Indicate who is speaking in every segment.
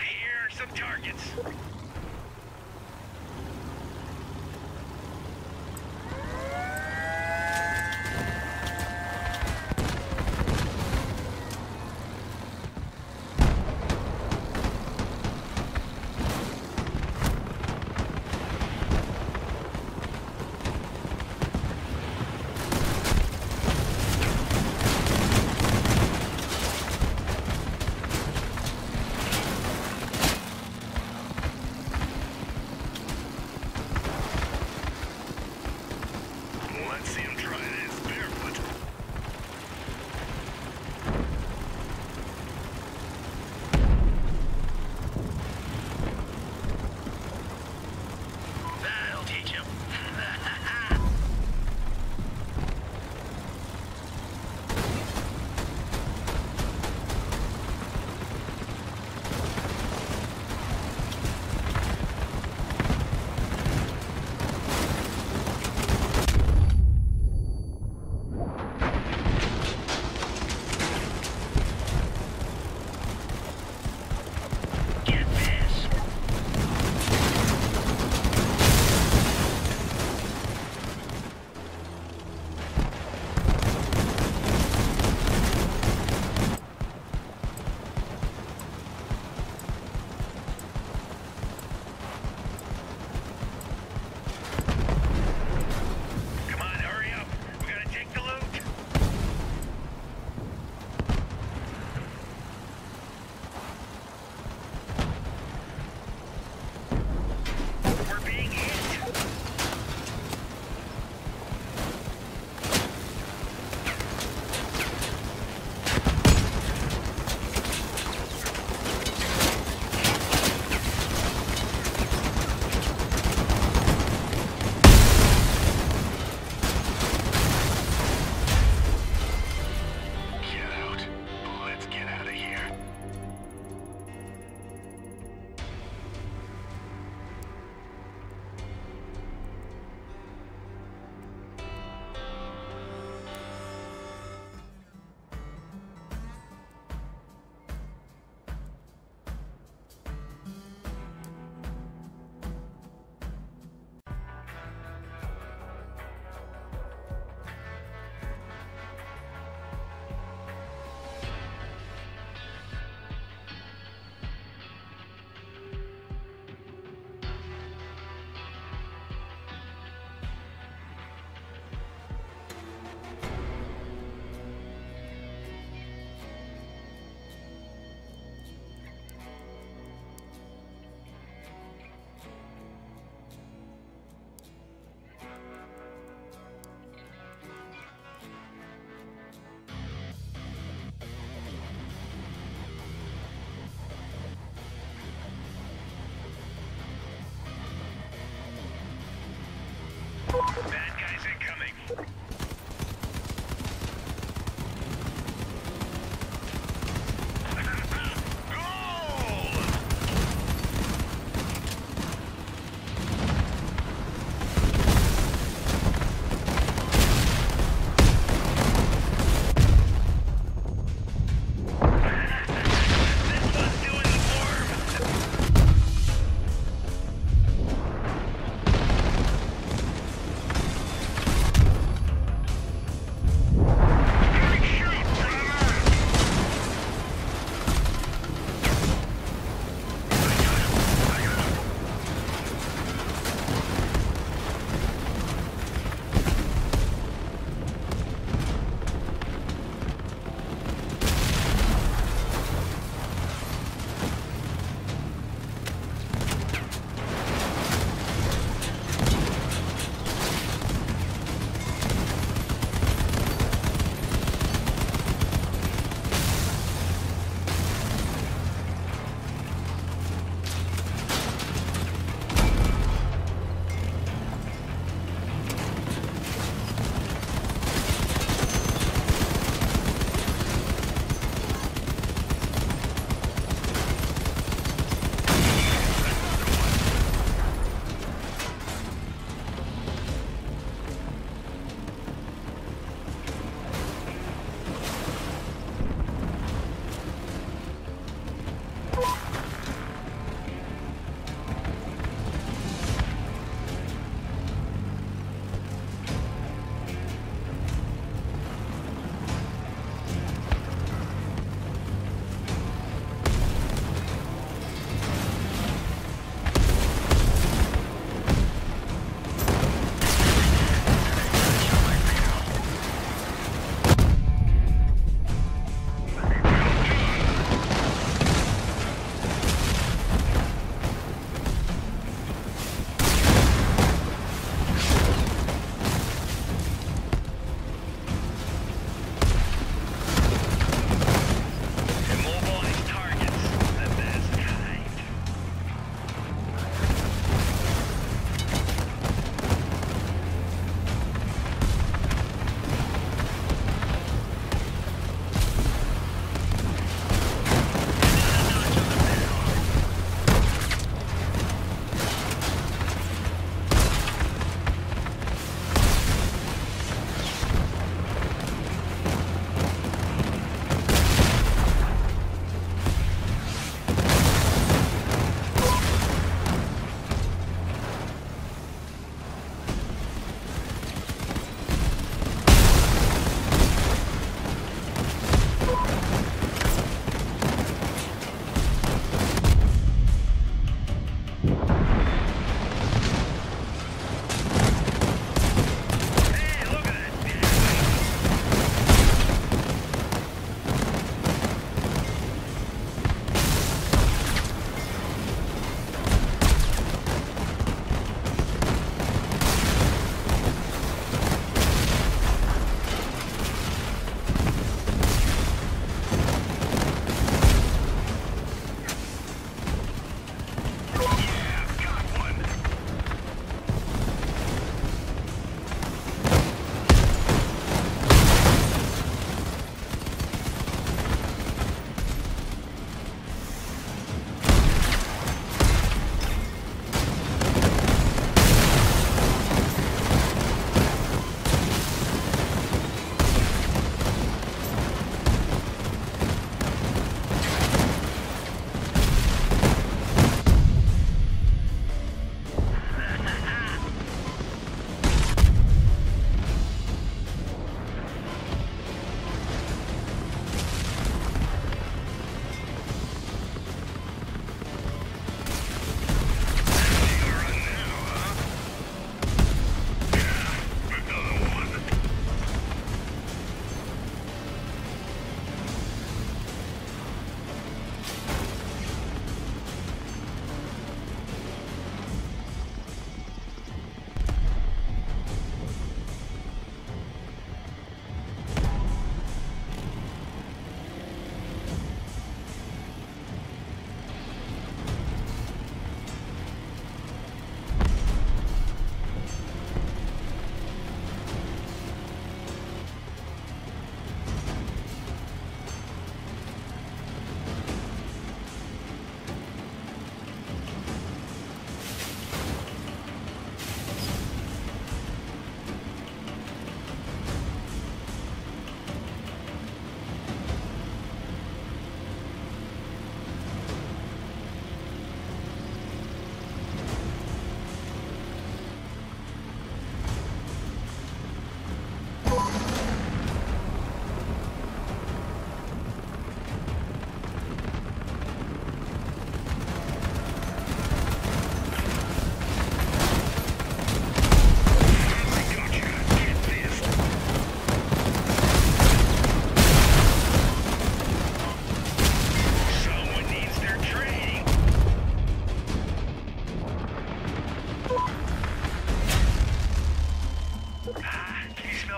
Speaker 1: Here some targets.
Speaker 2: Let's see him try this.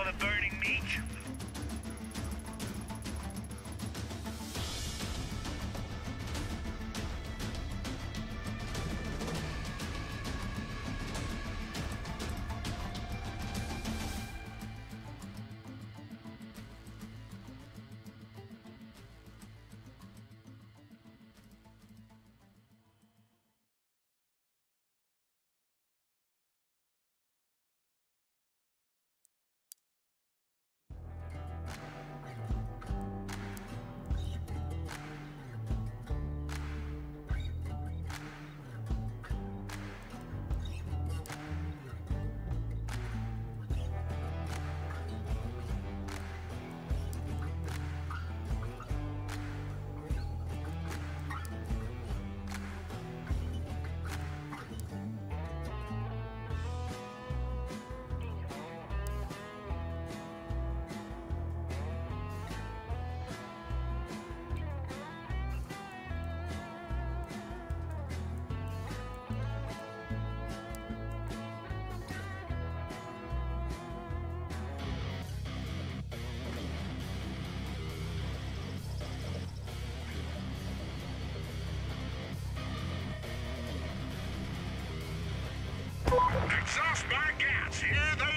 Speaker 1: smell the burning meat?
Speaker 2: Hear that?